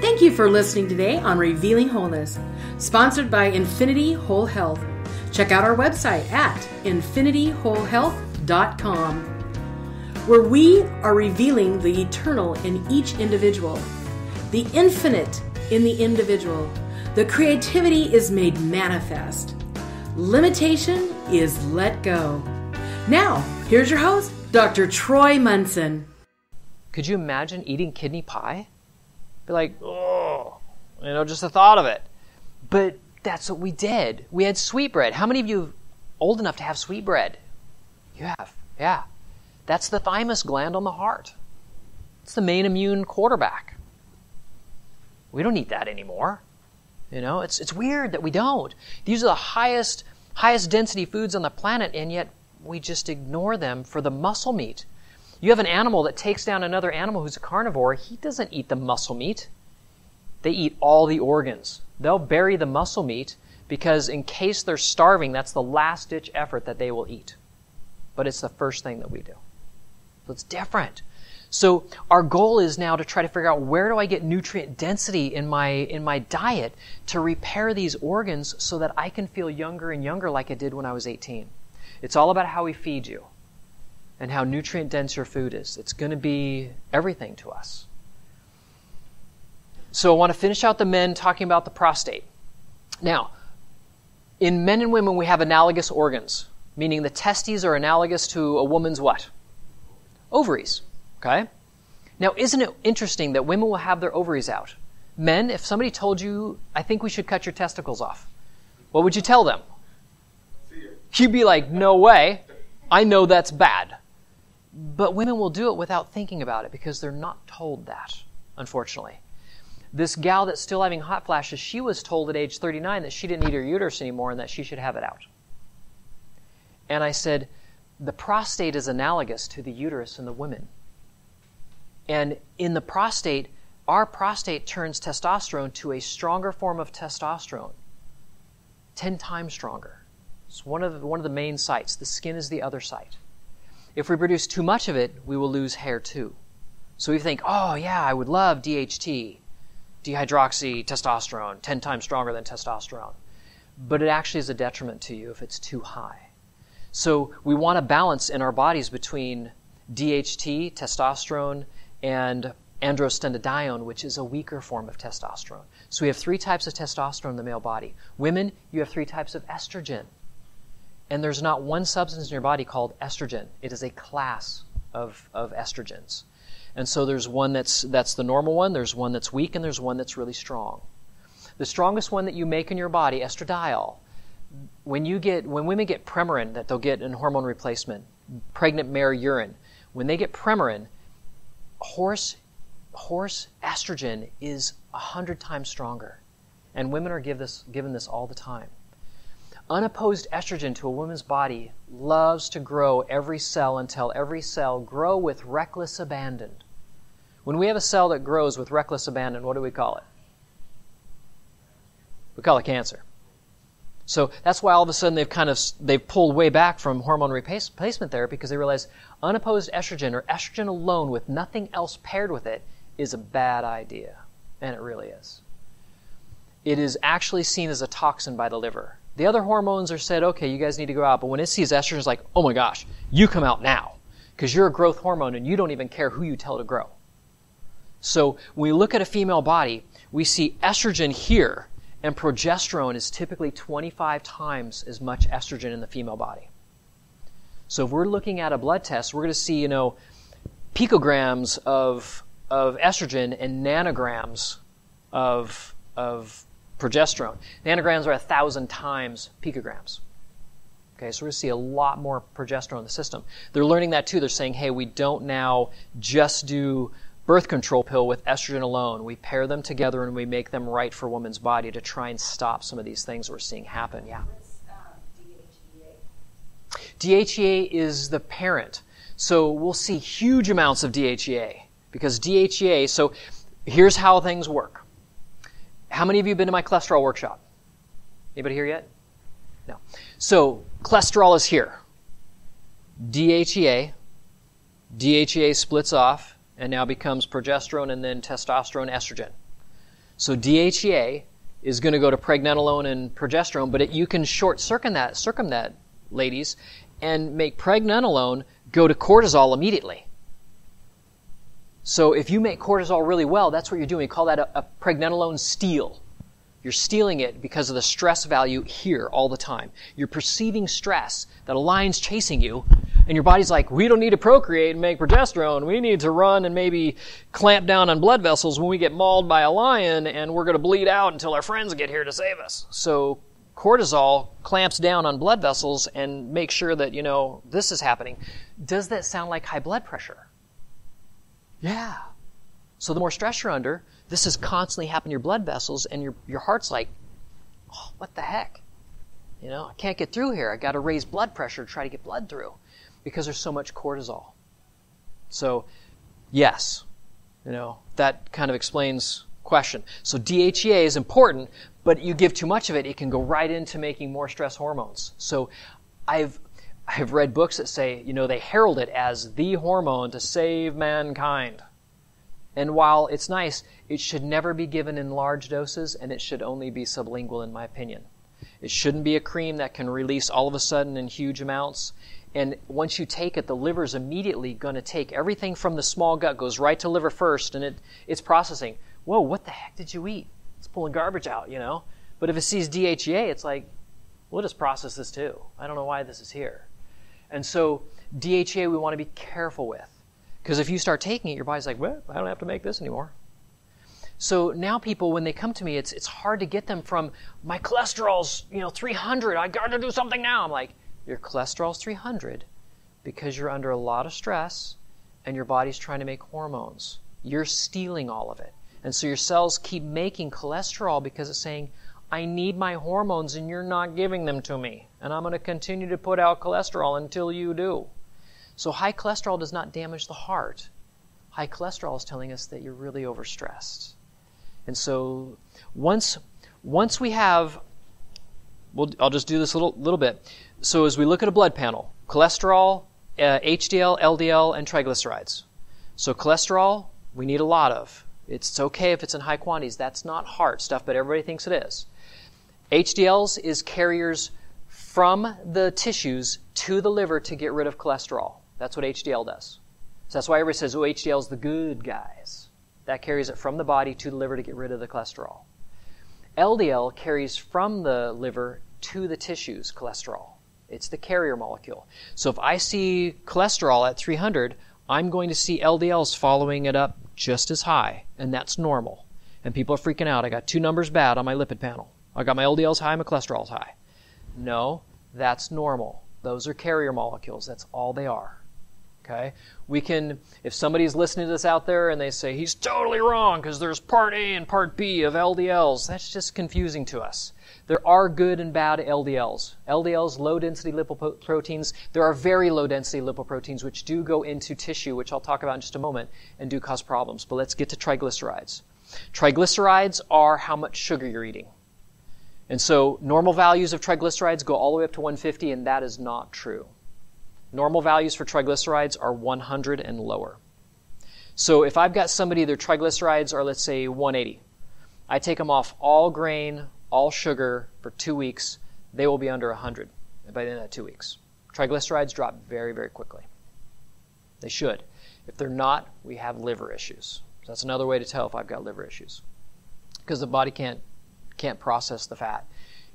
Thank you for listening today on Revealing Wholeness, sponsored by Infinity Whole Health. Check out our website at infinitywholehealth.com, where we are revealing the eternal in each individual, the infinite in the individual. The creativity is made manifest. Limitation is let go. Now, here's your host, Dr. Troy Munson. Could you imagine eating kidney pie? Be like, oh, you know, just the thought of it. But that's what we did. We had sweetbread. How many of you old enough to have sweetbread? You have, yeah. That's the thymus gland on the heart. It's the main immune quarterback. We don't eat that anymore. You know, it's it's weird that we don't. These are the highest highest density foods on the planet, and yet we just ignore them for the muscle meat. You have an animal that takes down another animal who's a carnivore, he doesn't eat the muscle meat. They eat all the organs. They'll bury the muscle meat because, in case they're starving, that's the last ditch effort that they will eat. But it's the first thing that we do. So it's different. So our goal is now to try to figure out where do I get nutrient density in my in my diet to repair these organs so that I can feel younger and younger like I did when I was 18. It's all about how we feed you and how nutrient dense your food is. It's going to be everything to us. So I want to finish out the men talking about the prostate. Now, in men and women, we have analogous organs, meaning the testes are analogous to a woman's what? Ovaries. Okay? Now, isn't it interesting that women will have their ovaries out? Men, if somebody told you, I think we should cut your testicles off, what would you tell them? You'd be like, no way. I know that's bad. But women will do it without thinking about it because they're not told that, unfortunately. This gal that's still having hot flashes, she was told at age 39 that she didn't need her uterus anymore and that she should have it out. And I said, the prostate is analogous to the uterus in the women. And in the prostate, our prostate turns testosterone to a stronger form of testosterone, 10 times stronger. It's one of the, one of the main sites. The skin is the other site. If we produce too much of it, we will lose hair too. So we think, oh yeah, I would love DHT, dihydroxy testosterone, 10 times stronger than testosterone. But it actually is a detriment to you if it's too high. So we want a balance in our bodies between DHT, testosterone, and androstenedione, which is a weaker form of testosterone. So we have three types of testosterone in the male body. Women, you have three types of estrogen. And there's not one substance in your body called estrogen. It is a class of, of estrogens. And so there's one that's, that's the normal one, there's one that's weak, and there's one that's really strong. The strongest one that you make in your body, estradiol, when you get when women get Premarin that they'll get in hormone replacement, pregnant mare urine, when they get Premarin, horse horse estrogen is a hundred times stronger, and women are give this, given this all the time unopposed estrogen to a woman's body loves to grow every cell until every cell grow with reckless abandon. When we have a cell that grows with reckless abandon, what do we call it? We call it cancer. So that's why all of a sudden they've kind of they've pulled way back from hormone replacement therapy because they realize unopposed estrogen or estrogen alone with nothing else paired with it is a bad idea, and it really is. It is actually seen as a toxin by the liver. The other hormones are said, okay, you guys need to go out. But when it sees estrogen, it's like, oh my gosh, you come out now. Because you're a growth hormone and you don't even care who you tell to grow. So when we look at a female body, we see estrogen here, and progesterone is typically 25 times as much estrogen in the female body. So if we're looking at a blood test, we're going to see, you know, picograms of, of estrogen and nanograms of, of progesterone. Nanograms are a thousand times picograms. Okay, so we're going to see a lot more progesterone in the system. They're learning that too. They're saying, hey, we don't now just do birth control pill with estrogen alone. We pair them together and we make them right for woman's body to try and stop some of these things we're seeing happen. Yeah. DHEA is the parent. So we'll see huge amounts of DHEA because DHEA, so here's how things work. How many of you have been to my cholesterol workshop? Anybody here yet? No. So, cholesterol is here. DHEA. DHEA splits off and now becomes progesterone and then testosterone, estrogen. So DHEA is going to go to pregnenolone and progesterone, but it, you can short circum that, circum that, ladies, and make pregnenolone go to cortisol immediately. So if you make cortisol really well, that's what you're doing. We call that a, a pregnenolone steal. You're stealing it because of the stress value here all the time. You're perceiving stress that a lion's chasing you, and your body's like, we don't need to procreate and make progesterone. We need to run and maybe clamp down on blood vessels when we get mauled by a lion, and we're going to bleed out until our friends get here to save us. So cortisol clamps down on blood vessels and makes sure that, you know, this is happening. Does that sound like high blood pressure? Yeah. So the more stress you're under, this is constantly happening to your blood vessels, and your, your heart's like, oh, what the heck? You know, I can't get through here. I got to raise blood pressure to try to get blood through because there's so much cortisol. So, yes, you know, that kind of explains question. So DHEA is important, but you give too much of it, it can go right into making more stress hormones. So I've I've read books that say, you know, they herald it as the hormone to save mankind. And while it's nice, it should never be given in large doses and it should only be sublingual, in my opinion. It shouldn't be a cream that can release all of a sudden in huge amounts. And once you take it, the liver's immediately going to take everything from the small gut, goes right to liver first, and it, it's processing. Whoa, what the heck did you eat? It's pulling garbage out, you know? But if it sees DHEA, it's like, we'll just process this too. I don't know why this is here. And so DHA we want to be careful with. Because if you start taking it, your body's like, well, I don't have to make this anymore. So now people, when they come to me, it's, it's hard to get them from, my cholesterol's, you know, 300, I got to do something now. I'm like, your cholesterol's 300 because you're under a lot of stress and your body's trying to make hormones. You're stealing all of it. And so your cells keep making cholesterol because it's saying, I need my hormones and you're not giving them to me. And I'm going to continue to put out cholesterol until you do. So high cholesterol does not damage the heart. High cholesterol is telling us that you're really overstressed. And so once once we have we'll, I'll just do this a little, little bit. So as we look at a blood panel, cholesterol, uh, HDL, LDL, and triglycerides. So cholesterol, we need a lot of. It's okay if it's in high quantities. That's not heart stuff, but everybody thinks it is. HDLs is carriers from the tissues to the liver to get rid of cholesterol. That's what HDL does. So that's why everybody says, oh, HDL is the good guys. That carries it from the body to the liver to get rid of the cholesterol. LDL carries from the liver to the tissues cholesterol. It's the carrier molecule. So if I see cholesterol at 300, I'm going to see LDLs following it up just as high, and that's normal. And people are freaking out. I got two numbers bad on my lipid panel. I got my LDLs high, my cholesterol's high. No, that's normal. Those are carrier molecules. That's all they are. Okay? We can, if somebody's listening to this out there and they say, he's totally wrong because there's part A and part B of LDLs, that's just confusing to us. There are good and bad LDLs. LDLs, low density lipoproteins. There are very low density lipoproteins which do go into tissue, which I'll talk about in just a moment, and do cause problems. But let's get to triglycerides. Triglycerides are how much sugar you're eating. And so normal values of triglycerides go all the way up to 150, and that is not true. Normal values for triglycerides are 100 and lower. So if I've got somebody, their triglycerides are, let's say, 180, I take them off all grain, all sugar for two weeks, they will be under 100 by the end of two weeks. Triglycerides drop very, very quickly. They should. If they're not, we have liver issues. So that's another way to tell if I've got liver issues. Because the body can't, can't process the fat,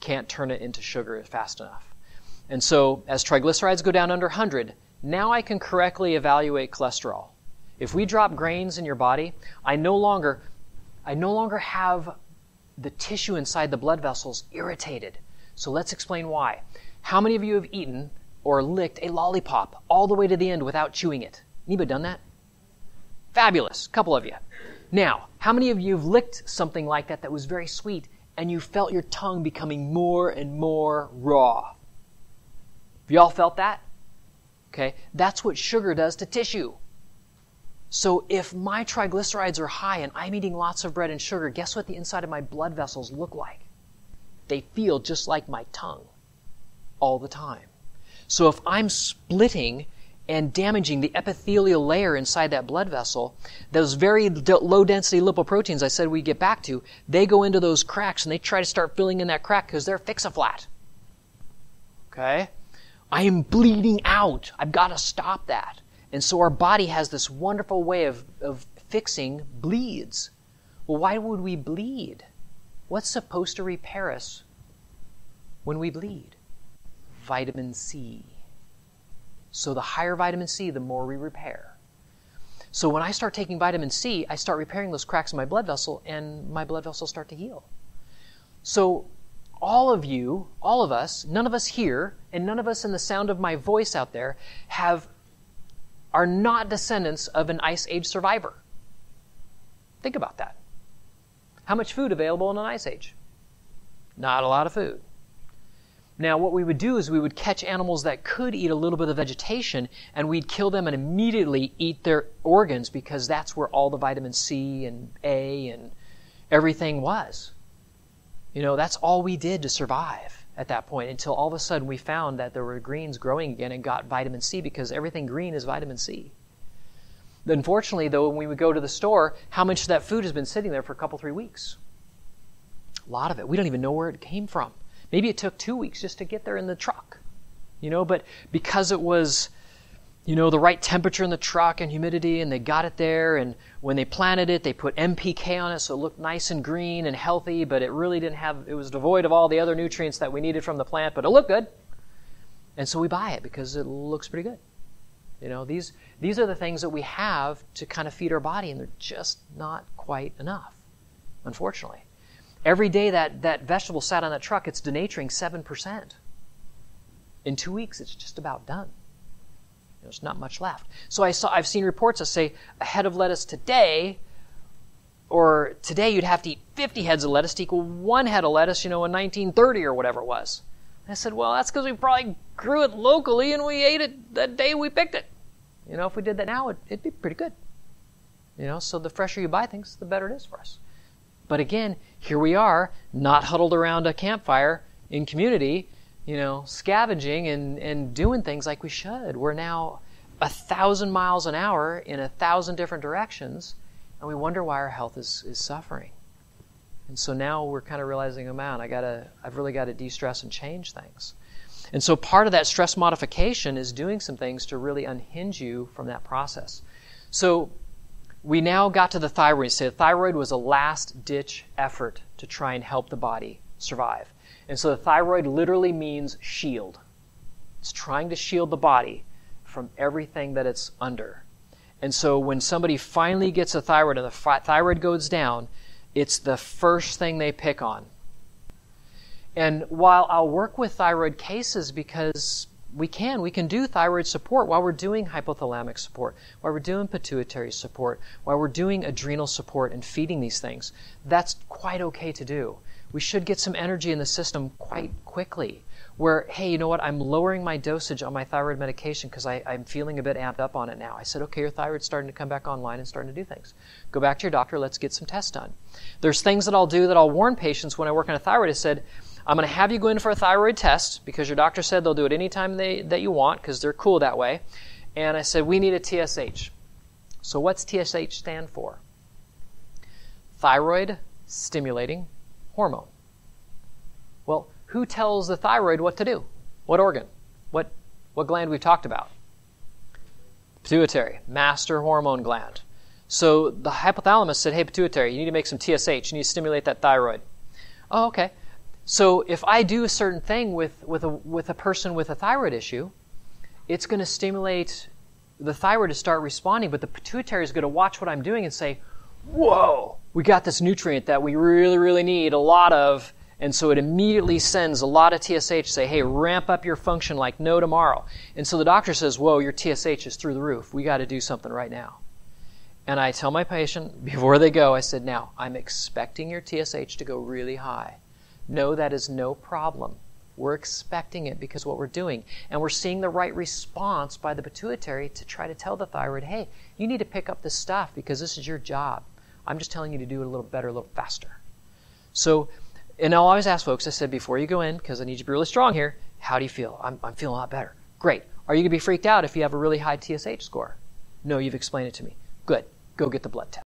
can't turn it into sugar fast enough. And so, as triglycerides go down under 100, now I can correctly evaluate cholesterol. If we drop grains in your body, I no longer, I no longer have the tissue inside the blood vessels irritated. So let's explain why. How many of you have eaten or licked a lollipop all the way to the end without chewing it? Anybody done that? Fabulous. A couple of you. Now, how many of you have licked something like that that was very sweet and you felt your tongue becoming more and more raw? Have you all felt that? Okay, that's what sugar does to tissue. So if my triglycerides are high and I'm eating lots of bread and sugar, guess what the inside of my blood vessels look like? They feel just like my tongue all the time. So if I'm splitting and damaging the epithelial layer inside that blood vessel, those very low density lipoproteins I said we get back to, they go into those cracks and they try to start filling in that crack because they're fix-a-flat. Okay? I am bleeding out. I've got to stop that. And so our body has this wonderful way of, of fixing bleeds. Well, why would we bleed? What's supposed to repair us when we bleed? Vitamin C. So the higher vitamin C, the more we repair. So when I start taking vitamin C, I start repairing those cracks in my blood vessel and my blood vessels start to heal. So all of you, all of us, none of us here, and none of us in the sound of my voice out there have are not descendants of an ice age survivor. Think about that. How much food available in an ice age? Not a lot of food. Now, what we would do is we would catch animals that could eat a little bit of vegetation and we'd kill them and immediately eat their organs because that's where all the vitamin C and A and everything was. You know, that's all we did to survive at that point until all of a sudden we found that there were greens growing again and got vitamin C because everything green is vitamin C. Unfortunately, though, when we would go to the store, how much of that food has been sitting there for a couple, three weeks? A lot of it. We don't even know where it came from. Maybe it took two weeks just to get there in the truck. You know, but because it was, you know, the right temperature in the truck and humidity, and they got it there, and when they planted it, they put NPK on it so it looked nice and green and healthy, but it really didn't have, it was devoid of all the other nutrients that we needed from the plant, but it looked good. And so we buy it because it looks pretty good. You know, these, these are the things that we have to kind of feed our body, and they're just not quite enough, unfortunately. Every day that, that vegetable sat on that truck, it's denaturing 7%. In two weeks, it's just about done. There's not much left. So I saw, I've seen reports that say a head of lettuce today, or today you'd have to eat 50 heads of lettuce to equal one head of lettuce, you know, in 1930 or whatever it was. I said, well, that's because we probably grew it locally and we ate it that day we picked it. You know, if we did that now, it, it'd be pretty good. You know, so the fresher you buy things, the better it is for us. But again, here we are, not huddled around a campfire in community, you know, scavenging and, and doing things like we should. We're now a thousand miles an hour in a thousand different directions, and we wonder why our health is, is suffering. And so now we're kind of realizing, oh man, I gotta, I've really got to de-stress and change things. And so part of that stress modification is doing some things to really unhinge you from that process. So we now got to the thyroid. So the thyroid was a last ditch effort to try and help the body survive. And so the thyroid literally means shield. It's trying to shield the body from everything that it's under. And so when somebody finally gets a thyroid and the thyroid goes down, it's the first thing they pick on. And while I'll work with thyroid cases because we can, we can do thyroid support while we're doing hypothalamic support, while we're doing pituitary support, while we're doing adrenal support and feeding these things. That's quite okay to do we should get some energy in the system quite quickly. Where, hey, you know what? I'm lowering my dosage on my thyroid medication because I'm feeling a bit amped up on it now. I said, okay, your thyroid's starting to come back online and starting to do things. Go back to your doctor. Let's get some tests done. There's things that I'll do that I'll warn patients when I work on a thyroid. I said, I'm going to have you go in for a thyroid test because your doctor said they'll do it anytime they, that you want because they're cool that way. And I said, we need a TSH. So what's TSH stand for? Thyroid stimulating hormone. Well, who tells the thyroid what to do? What organ? What, what gland we've talked about? Pituitary, master hormone gland. So the hypothalamus said, hey, pituitary, you need to make some TSH. You need to stimulate that thyroid. Oh, okay. So if I do a certain thing with, with, a, with a person with a thyroid issue, it's going to stimulate the thyroid to start responding, but the pituitary is going to watch what I'm doing and say, whoa, we got this nutrient that we really, really need a lot of. And so it immediately sends a lot of TSH, say, hey, ramp up your function like no tomorrow. And so the doctor says, whoa, your TSH is through the roof. We got to do something right now. And I tell my patient before they go, I said, now, I'm expecting your TSH to go really high. No, that is no problem. We're expecting it because what we're doing. And we're seeing the right response by the pituitary to try to tell the thyroid, hey, you need to pick up this stuff because this is your job. I'm just telling you to do it a little better, a little faster. So, and I'll always ask folks, I said, before you go in, because I need you to be really strong here, how do you feel? I'm, I'm feeling a lot better. Great. Are you going to be freaked out if you have a really high TSH score? No, you've explained it to me. Good. Go get the blood test.